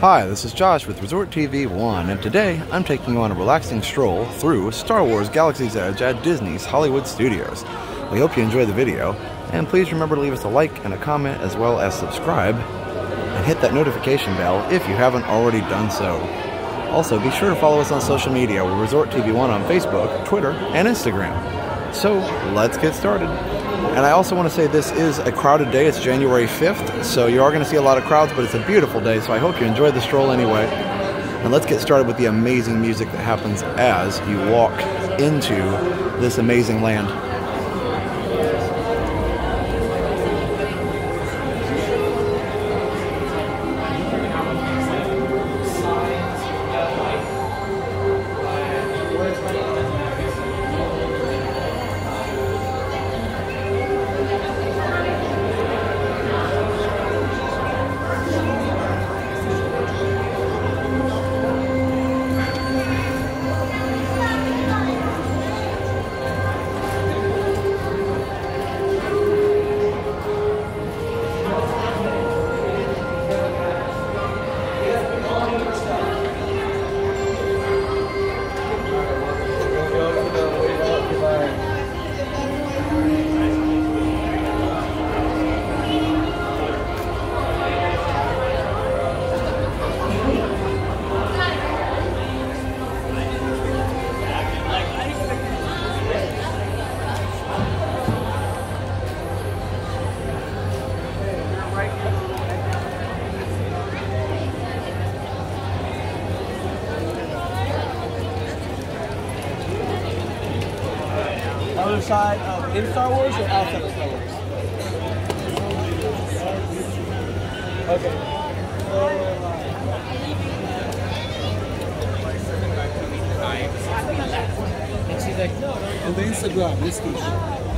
Hi, this is Josh with Resort TV 1, and today I'm taking you on a relaxing stroll through Star Wars Galaxy's Edge at Disney's Hollywood Studios. We hope you enjoy the video, and please remember to leave us a like and a comment as well as subscribe, and hit that notification bell if you haven't already done so. Also, be sure to follow us on social media with Resort TV 1 on Facebook, Twitter, and Instagram. So, let's get started. And I also want to say this is a crowded day. It's January 5th, so you are going to see a lot of crowds, but it's a beautiful day, so I hope you enjoy the stroll anyway. And let's get started with the amazing music that happens as you walk into this amazing land. Other side of in Star Wars or outside of Star Wars? Okay. And she's like, no, no. On the Instagram, this station.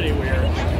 Pretty weird.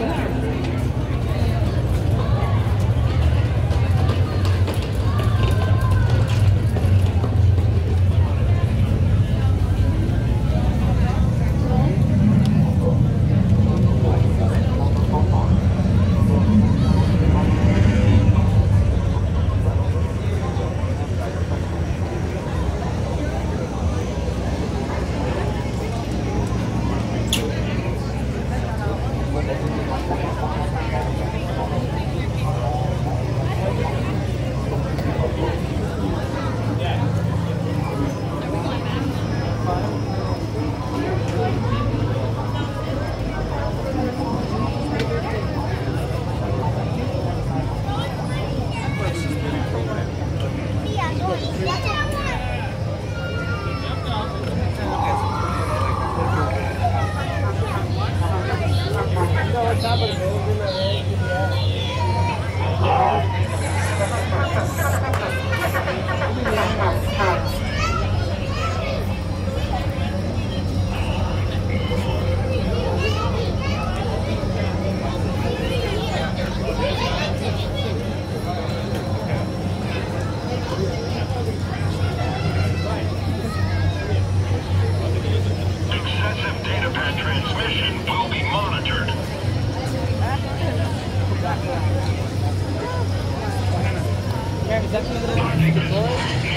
Obrigada. Oh,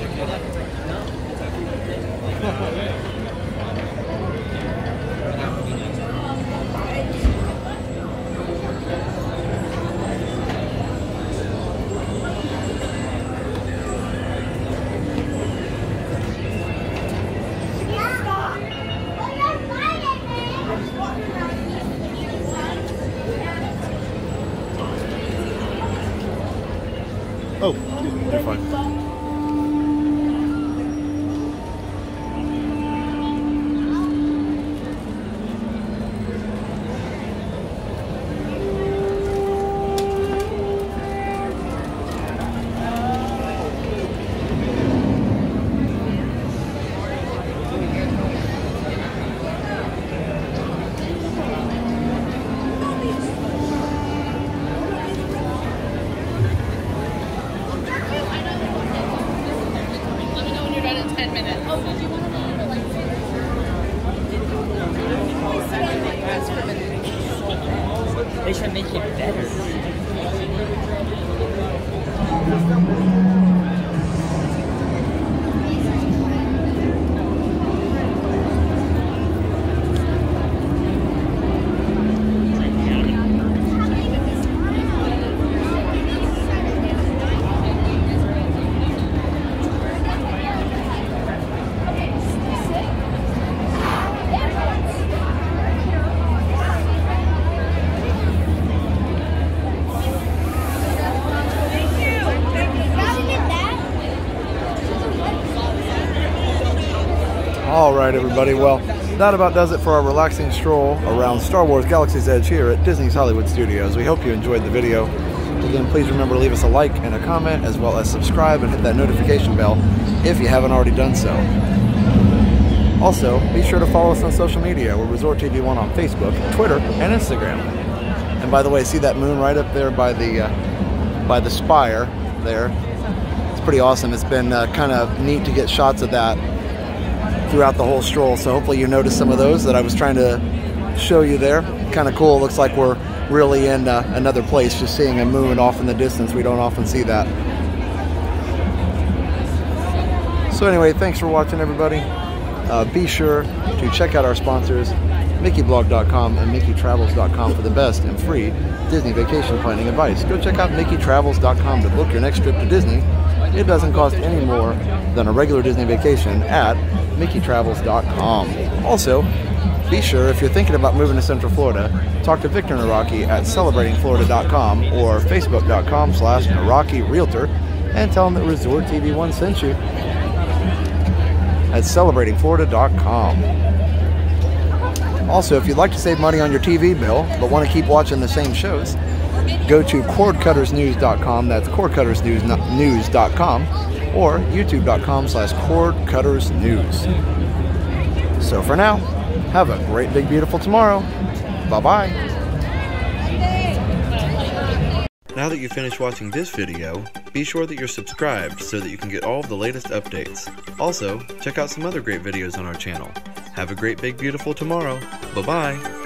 이렇게. Right, everybody. Well, that about does it for our relaxing stroll around Star Wars Galaxy's Edge here at Disney's Hollywood Studios. We hope you enjoyed the video. Again, please remember to leave us a like and a comment, as well as subscribe and hit that notification bell if you haven't already done so. Also, be sure to follow us on social media. We're Resort TV One on Facebook, Twitter, and Instagram. And by the way, see that moon right up there by the uh, by the spire there? It's pretty awesome. It's been uh, kind of neat to get shots of that throughout the whole stroll. So hopefully you noticed some of those that I was trying to show you there. Kind of cool. Looks like we're really in uh, another place, just seeing a moon off in the distance. We don't often see that. So anyway, thanks for watching, everybody. Uh, be sure to check out our sponsors, MickeyBlog.com and MickeyTravels.com for the best and free Disney vacation planning advice. Go check out MickeyTravels.com to book your next trip to Disney. It doesn't cost any more than a regular Disney vacation at MickeyTravels.com. Also, be sure if you're thinking about moving to Central Florida, talk to Victor Nawrocki at CelebratingFlorida.com or Facebook.com slash Nawrocki Realtor and tell him that Resort TV One sent you at celebratingflorida.com. Also, if you'd like to save money on your TV bill but want to keep watching the same shows, go to cordcuttersnews.com. That's cordcuttersnews.com or youtube.com slash cordcuttersnews. So for now, have a great, big, beautiful tomorrow. Bye-bye. Now that you've finished watching this video, be sure that you're subscribed so that you can get all of the latest updates. Also, check out some other great videos on our channel. Have a great, big, beautiful tomorrow. Bye-bye.